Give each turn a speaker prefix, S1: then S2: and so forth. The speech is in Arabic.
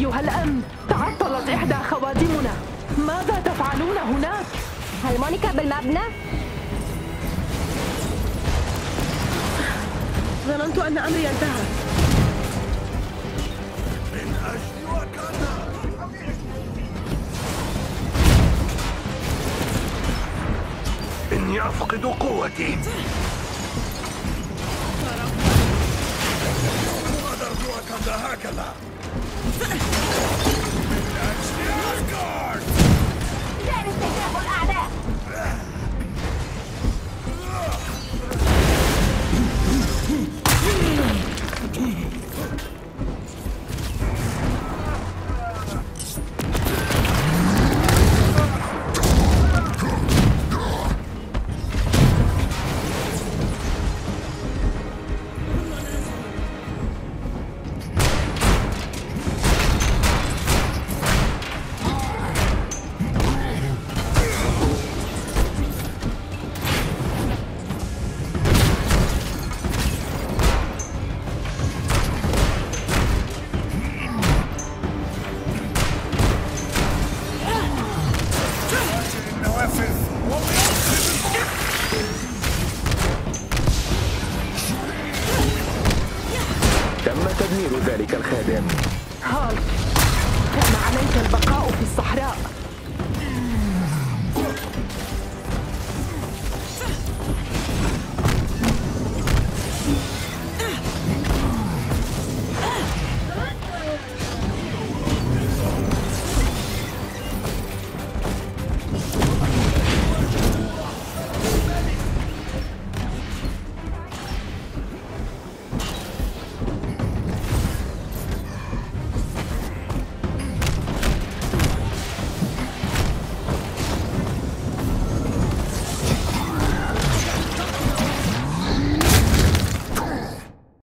S1: الآن تعطلت إحدى خوادمنا ماذا تفعلون هناك؟
S2: هل مونيكا بالمبنى؟
S1: ظننت أن أمري انتهى
S3: من أجل وكذا إني أفقد قوتي غادرت وكذا هكذا
S4: Ugh! تدمير ذلك الخادم.